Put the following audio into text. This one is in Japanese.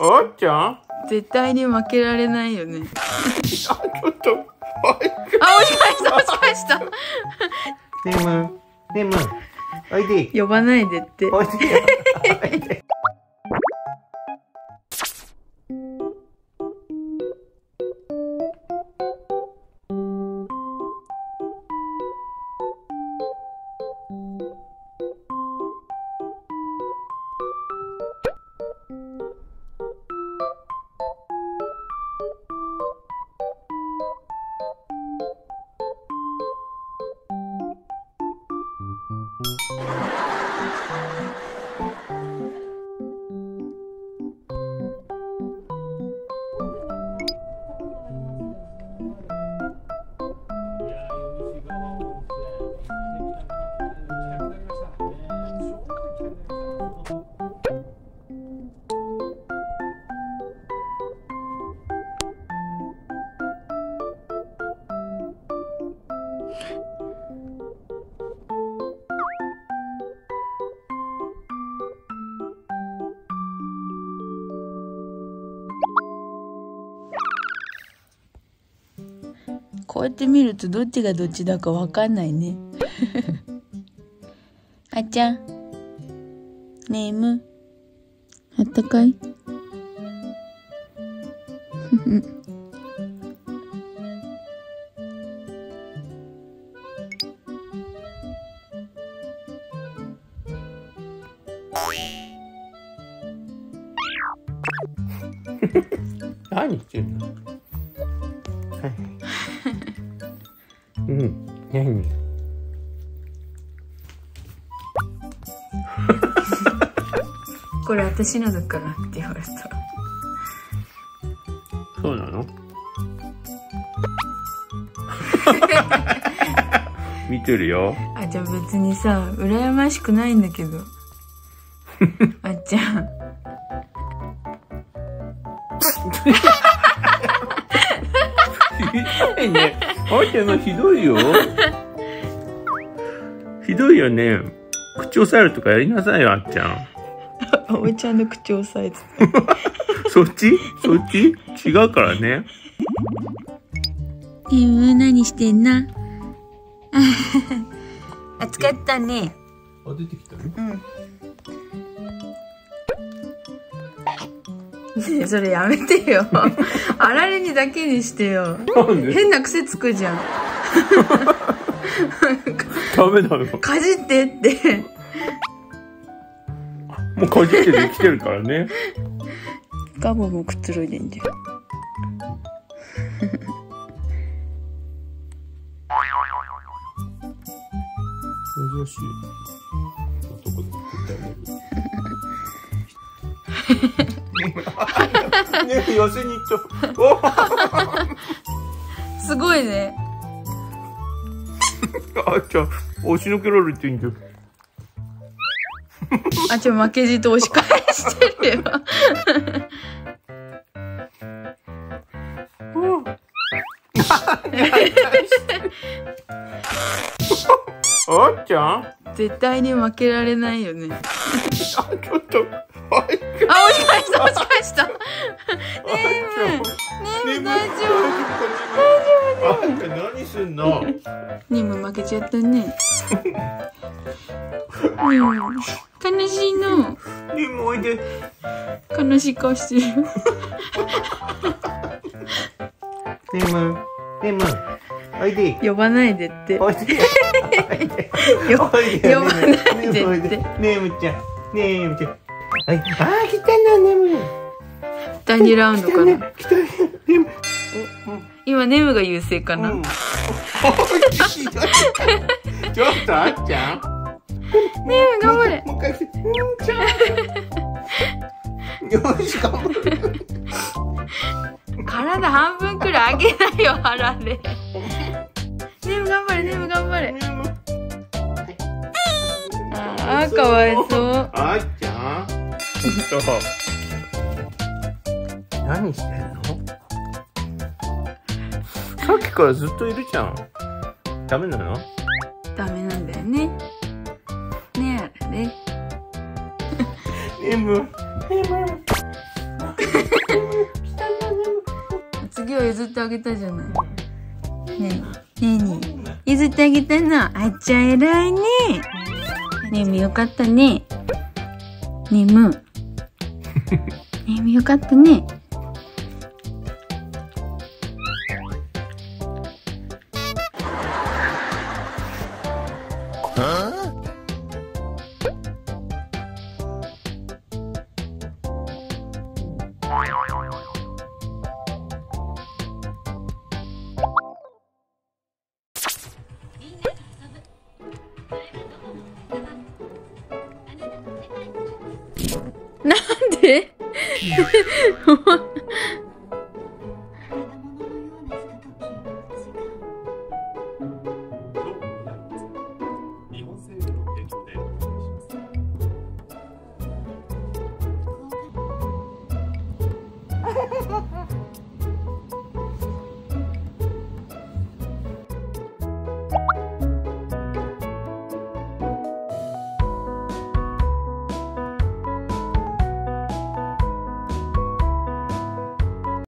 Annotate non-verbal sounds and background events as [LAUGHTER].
あっちゃん？絶対に負けられないよね。ちょっと、はい。あ、押し返した、押し返した。ねむ、ねむ、おいで。呼ばないでって。おいで こうやって見るとどっちがどっちだかわかんないね。[LAUGHS] あっちゃん。ねえむ。あったかい [LAUGHS] 何してんの？はい。うん。何これ私のだからって言われた。そうなの？[LAUGHS] 見てるよ。あじゃあ別にさ羨ましくないんだけどあっちゃん [LAUGHS] ひどいね。あいちゃんのひどいよ。[LAUGHS] ひどいよね。口押さえるとかやりなさいよ、あっちゃん。葵ちゃんの口を押さえて [LAUGHS] そっち？そっち？違うからね。たえむ何してんな暑かったねあ、出てきたね。うんね [LAUGHS] えそれやめてよ [LAUGHS] あられにだけにしてよなんで？変な癖つくじゃん [LAUGHS] ダメなの？かじってってもうかじってできてるからね。ガボもくつろいでんじゃん珍しい。男でも絶対ねえ、寄せに行った。[LAUGHS] おすごいねあっちゃん、押しのけられてんじゃん。あちょ負けじと押し返してるよ [LAUGHS] [LAUGHS] あっちゃん？絶対に負けられないよねあ、ちょっと。し返した押し返したねねえ大丈夫。あんた何すんの。にも負けちゃったねねえ悲しいのねえ、もうおいで。悲しい顔してるよねえ、む。ねえ、む。おいで。呼ばないでって [LAUGHS] おいで。呼ばないでってねえ、むちゃん。ねえ、むちゃん。はい。あー、来たな、ねえ、む。第2ラウンドかな来たね。ねえ、む。今ネムが優勢かな、ちょっとあっちゃん。ネム頑張れもう一回。うんちゃん。よし、頑張る。体半分くらい上げないよあられネム頑張れネム頑張れあーかわいそうあっと何してんの？さっきからずっといるじゃん。ダメなの？ダメなんだよね。ねえあれね。眠眠 [LAUGHS] 次は譲ってあげたじゃない。ねえね。え譲ってあげたの。あっちゃ偉いね。[LAUGHS] ねえよかったね。ねむねえよかったね。なん [LAUGHS] で